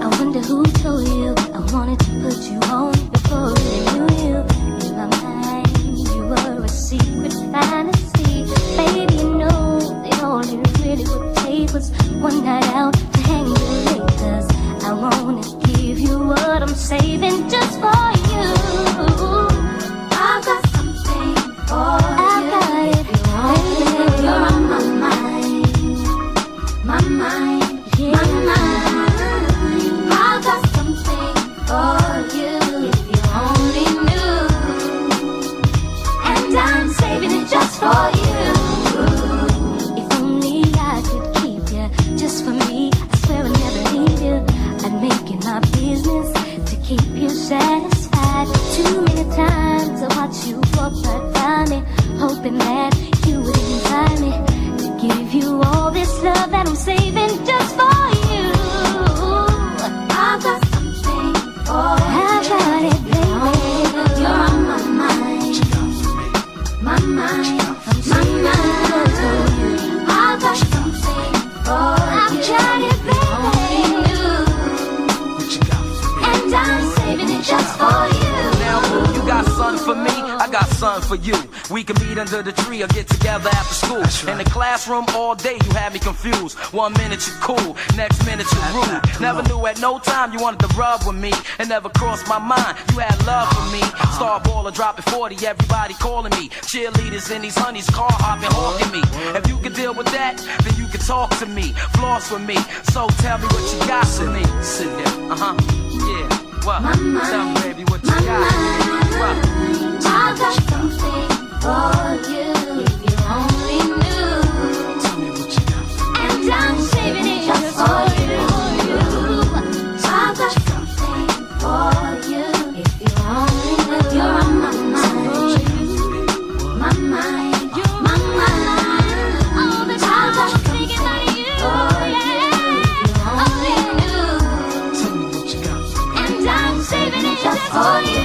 I wonder who told you I wanted to put you on before I knew you. In my mind, you were a secret fantasy. Baby, you know that all really would take was one night out to hang your latest. I wanna give you what I'm saving hoping that you would invite me to give you all this love that I'm saving just for you. I've got something for you. It, baby. You're on my mind, my mind. Got sun for you. We can meet under the tree or get together after school. right. In the classroom all day, you had me confused. One minute you cool, next minute you rude. Come Never on. knew at no time you wanted to rub with me. It never crossed my mind you had love for me. Star baller dropping 40, everybody calling me. Cheerleaders in these honeys, car hopping, hawking me. If you can deal with that, then you can talk to me, floss with me. So tell me what you got for me. Sit there, uh huh, yeah. What? Tell me, baby,